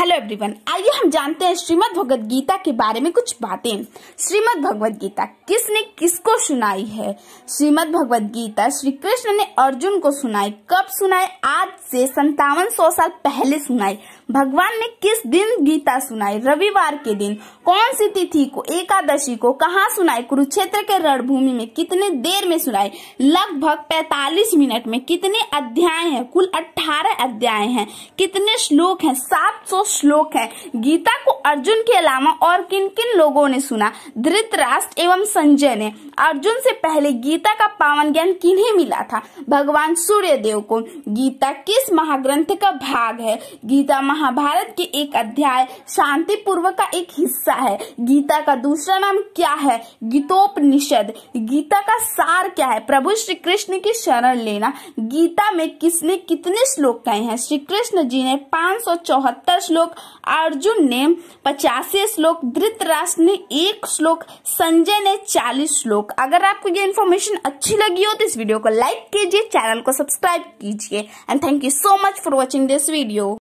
Hello everyone आइए हम जानते हैं श्रीमद् भगवद गीता के बारे में कुछ बातें। श्रीमद् भगवद गीता किसने किसको सुनाई है? श्रीमद् भगवद गीता श्री कृष्ण ने अर्जुन को सुनाई। कब सुनाई? आज से संतावन सौ साल पहले सुनाई। भगवान ने किस दिन गीता सुनाई? रविवार के दिन। कौन सी तिथि को, एकादशी को, कहाँ सुनाई? कुरुक्षेत्र के रणभूमि में कितने देर में सुनाई? लगभग 45 मिनट में कितने अध्याय हैं? कुल 18 अध्याय हैं। कितने श्लोक हैं? 700 श्लोक हैं। गीता को अर्जुन के अलावा और किन किन लोगों ने सुना? धृतराष्ट्र एवं संजय ने। अर्जुन से पहले गीता का पावन ज्ञान किन्हें मिला था? भगवान सूर्य देव को। गीता किस महाग्रंथ का भाग है? गीता महाभारत के एक अध्याय शांति पूर्व का एक हिस्सा है। गीता का दूसरा नाम क्या है? गीतोपनिषद। गीता का सार क्या है? प्रभु श्री कृष्ण की शरण लेना। गीता में किसने कितने श्लोक कहे हैं? श्री कृष्ण जी ने पाँच श्लोक, अर्जुन ने पचासी श्लोक, धृतराष्ट्र ने एक श्लोक, संजय ने चालीस श्लोक। अगर आपको ये इन्फॉर्मेशन अच्छी लगी हो तो इस वीडियो को लाइक कीजिए चैनल को सब्सक्राइब कीजिए। And thank you so much for watching this video